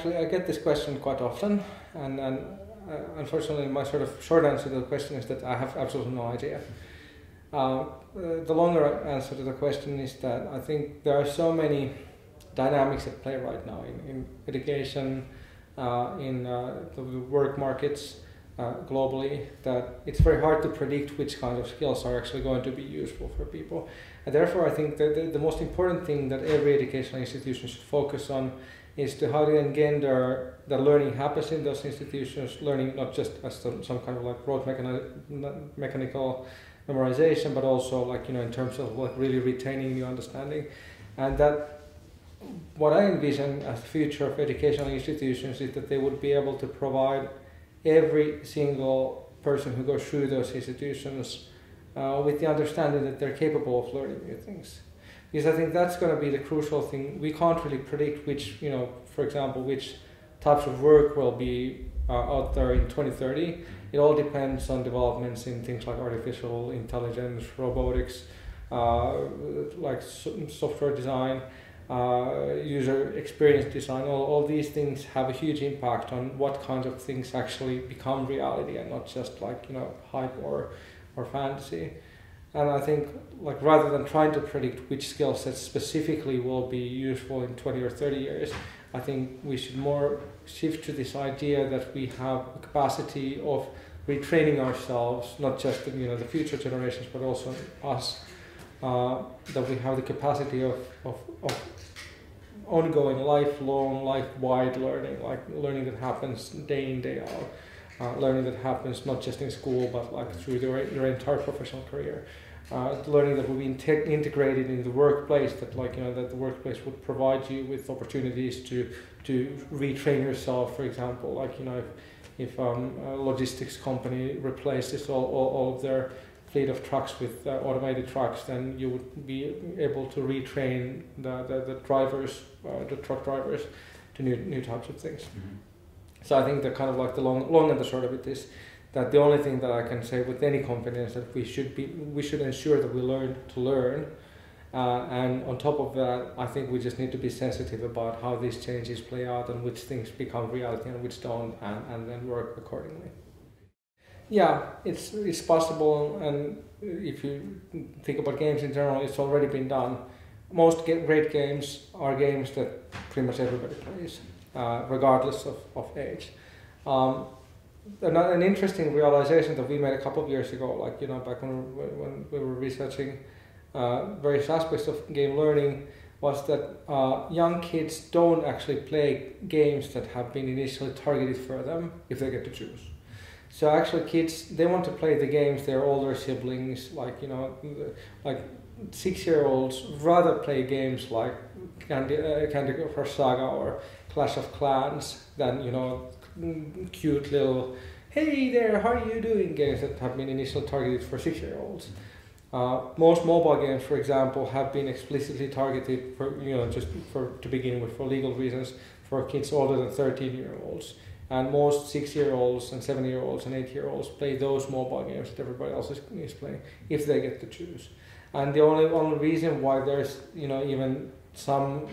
actually I get this question quite often, and, and uh, unfortunately, my sort of short answer to the question is that I have absolutely no idea. Uh, uh, the longer answer to the question is that I think there are so many dynamics at play right now in, in education, uh, in uh, the work markets uh, globally, that it's very hard to predict which kind of skills are actually going to be useful for people. And therefore, I think that the, the most important thing that every educational institution should focus on is to how to engender the learning happens in those institutions, learning not just as some, kind of like rote mechani- mechanical memorization, but also like, you know, in terms of like really retaining new understanding. And that what I envision as the future of educational institutions is that they would be able to provide every single person who goes through those institutions uh, with the understanding that they're capable of learning new things because I think that's going to be the crucial thing. We can't really predict which, you know, for example, which types of work will be uh, out there in 2030. It all depends on developments in things like artificial intelligence, robotics, uh, like software design, uh, user experience design. All, all these things have a huge impact on what kinds of things actually become reality and not just like, you know, hype or, or fantasy. And I think, like, rather than trying to predict which skill sets specifically will be useful in 20 or 30 years, I think we should more shift to this idea that we have a capacity of retraining ourselves, not just you know the future generations, but also us. Uh, that we have the capacity of, of, of ongoing, lifelong, life-wide learning, like learning that happens day in, day out uh, learning that happens not just in school but like through their, their entire professional career. Uh, learning that will be inte- integrated in the workplace that like you know that the workplace would provide you with opportunities to to retrain yourself for example like you know if, if um, a logistics company replaces all, all, all of their fleet of trucks with uh, automated trucks then you would be able to retrain the, the, the drivers uh, the truck drivers to new, new types of things mm-hmm. So I think the kind of like the long, long and the short of it is that the only thing that I can say with any confidence that we should be, we should ensure that we learn to learn, uh, and on top of that, I think we just need to be sensitive about how these changes play out and which things become reality and which don't, and, and then work accordingly. Yeah, it's it's possible, and if you think about games in general, it's already been done. Most great games are games that pretty much everybody plays uh, regardless of, of age. Um, an, an, interesting realization that we made a couple of years ago, like you know, back when, when we were researching uh, various aspects of game learning, was that uh, young kids don't actually play games that have been initially targeted for them if they get to choose. So actually, kids they want to play the games their older siblings, like you know, like six-year-olds, rather play games like Candy, uh, Candy Crush Saga or Clash of Clans than you know cute little hey there how are you doing games that have been initially targeted for six year olds. Uh, most mobile games, for example, have been explicitly targeted for you know just for to begin with for legal reasons for kids older than thirteen year olds. And most six year olds and seven year olds and eight year olds play those mobile games that everybody else is, is playing if they get to choose. And the only only reason why there's you know even some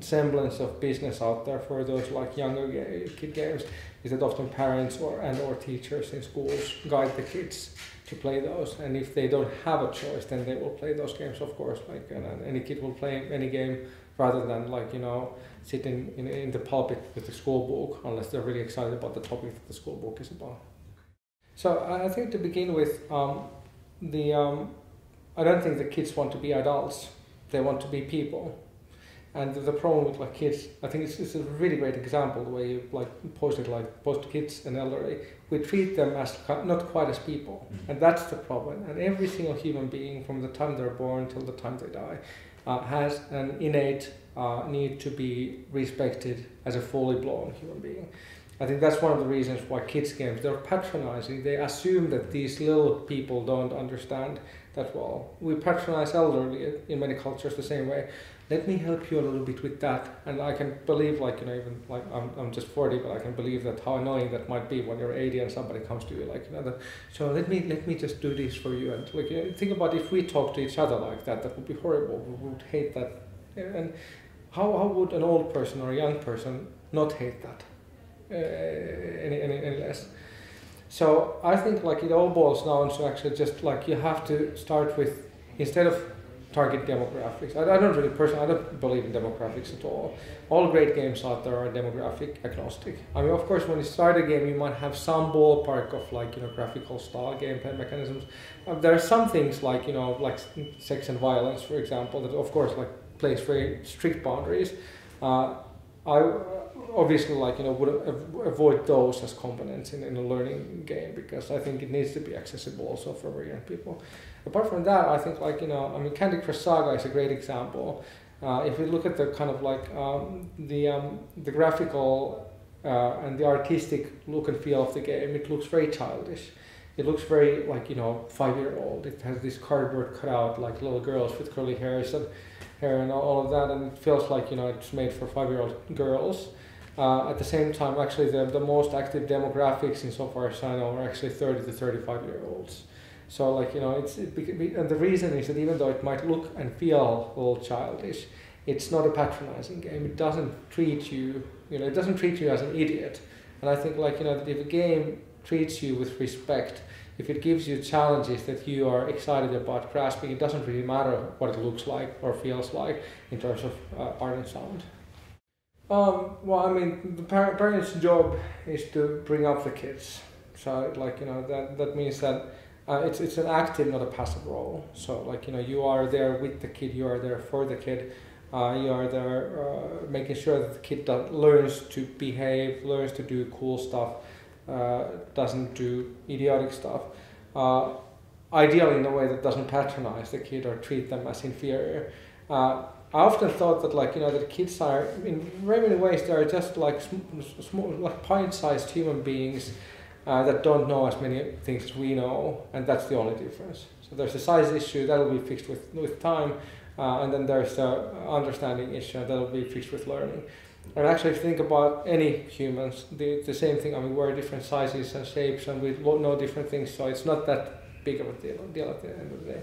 semblance of business out there for those like younger kid games is that often parents or and or teachers in schools guide the kids to play those? And if they don't have a choice then they will play those games of course like and, and any kid will play any game rather than like you know sitting in, in the pulpit with the school book unless they're really excited about the topic that the school book is about. So i think to begin with um, the um, i don't think the kids want to be adults they want to be people. And the problem with like kids, I think it's, it's a really great example the way you like post it like post kids and elderly. We treat them as not quite as people, mm-hmm. and that's the problem. And every single human being, from the time they're born till the time they die, uh, has an innate uh, need to be respected as a fully blown human being. I think that's one of the reasons why kids games they're patronizing. They assume that these little people don't understand that well. We patronize elderly in many cultures the same way. Let me help you a little bit with that, and I can believe, like you know, even like I'm, I'm just forty, but I can believe that how annoying that might be when you're eighty and somebody comes to you like you know. That, so let me let me just do this for you, and like you know, think about if we talk to each other like that, that would be horrible. We would hate that, and how how would an old person or a young person not hate that uh, any, any, any less. So I think like it all boils down to actually just like you have to start with instead of target demographics. I, I don't really personally I don't believe in demographics at all. All great games out there are demographic agnostic. I mean, of course, when you start a game, you might have some ballpark of like you know graphical style gameplay mechanisms. Uh, there are some things like you know like sex and violence, for example, that of course like plays very strict boundaries. Uh, I obviously like you know would avoid those as components in, in a learning game because I think it needs to be accessible also for very young people. Apart from that, I think like you know I mean Candy Crush Saga is a great example. Uh, if we look at the kind of like um, the um, the graphical uh, and the artistic look and feel of the game, it looks very childish. It looks very like you know five year old. It has this cardboard cutout like little girls with curly and hair and all of that, and it feels like you know it's made for five year old girls. Uh, at the same time, actually, the, the most active demographics insofar as I know are actually 30 to 35 year olds. So, like, you know, it's, it, and the reason is that even though it might look and feel a little childish, it's not a patronizing game. It doesn't treat you, you know, it doesn't treat you as an idiot. And I think, like, you know, if a game treats you with respect, if it gives you challenges that you are excited about grasping, it doesn't really matter what it looks like or feels like in terms of uh, art and sound. Um, well, I mean, the par- parents' job is to bring up the kids. So, like, you know, that, that means that uh, it's, it's an active, not a passive role. So, like, you know, you are there with the kid, you are there for the kid, uh, you are there uh, making sure that the kid learns to behave, learns to do cool stuff, uh, doesn't do idiotic stuff. Uh, ideally, in a way that doesn't patronize the kid or treat them as inferior. I often thought that like you know that kids are in very many ways they are just like small like pint-sized human beings uh, that don't know as many things as we know, and that's the only difference. So there's a size issue that will be fixed with with time, uh, and then there's the understanding issue that will be fixed with learning. And actually, think about any humans, the, the same thing. I mean, we're different sizes and shapes, and we know different things, so it's not that big of a deal, deal at the end of the day.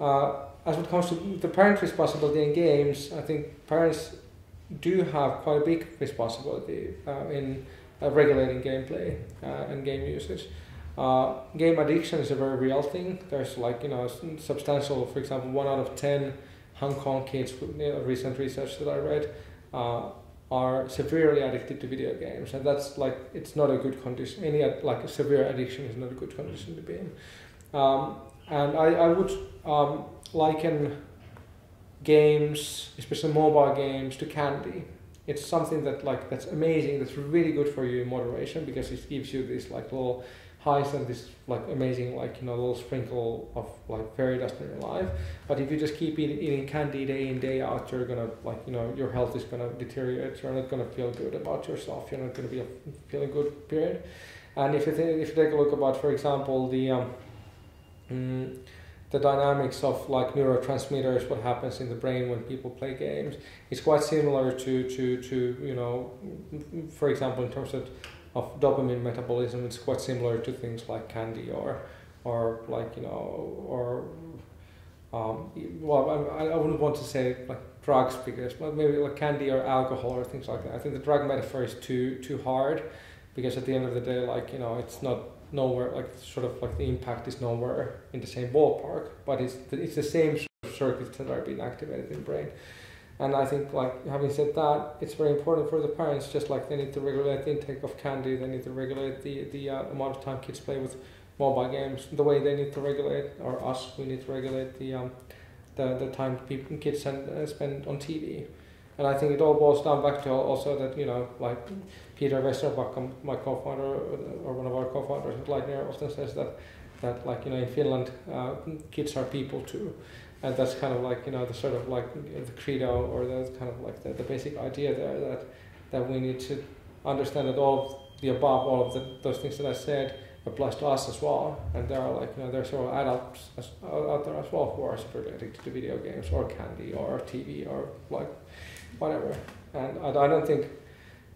Uh, as it comes to the parent responsibility in games, I think parents do have quite a big responsibility uh, in uh, regulating gameplay uh, and game usage. Uh, game addiction is a very real thing. There's like you know substantial, for example, one out of ten Hong Kong kids, you know, recent research that I read, uh, are severely addicted to video games, and that's like it's not a good condition. Any like a severe addiction is not a good condition to be in. Um, and I, I would um, liken games, especially mobile games, to candy. It's something that like that's amazing. That's really good for you in moderation because it gives you this like little highs and this like amazing like you know little sprinkle of like fairy dust in your life. But if you just keep eating, eating candy day in day out, you're gonna like you know your health is gonna deteriorate. You're not gonna feel good about yourself. You're not gonna be feeling good. Period. And if you if you take a look about for example the um, mm, the dynamics of like neurotransmitters, what happens in the brain when people play games, is quite similar to, to, to you know, for example, in terms of, of dopamine metabolism, it's quite similar to things like candy or, or like, you know, or, um, well, I, I wouldn't want to say like drugs because but maybe like candy or alcohol or things like that. I think the drug metaphor is too, too hard because at the end of the day, like, you know, it's not nowhere like sort of like the impact is nowhere in the same ballpark but it's the, it's the same sort of circuits that are being activated in brain. And i think like having said that it's very important for the parents just like they need to regulate the intake of candy they need to regulate the the uh, amount of time kids play with mobile games the way they need to regulate or us we need to regulate the um, the, the time people kids spend, uh, spend on tv and I think it all boils down back to also that, you know, like Peter Vesterbacka, um, my co-founder or one of our co-founders at often says that, that like, you know, in Finland, uh, kids are people too. And that's kind of like, you know, the sort of like the credo or the kind of like the, the basic idea there that, that we need to understand that all of the above, all of the, those things that I said applies to us as well. And there are like, you know, there are several adults as, out there as well who are super addicted to video games or candy or TV or like whatever. And I, I don't think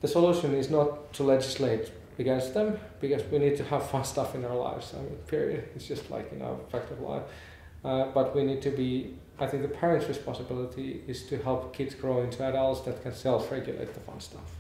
the solution is not to legislate against them because we need to have fun stuff in our lives. I mean, period. It's just like you know, fact of life. Uh, but we need to be. I think the parents' responsibility is to help kids grow into adults that can self-regulate the fun stuff.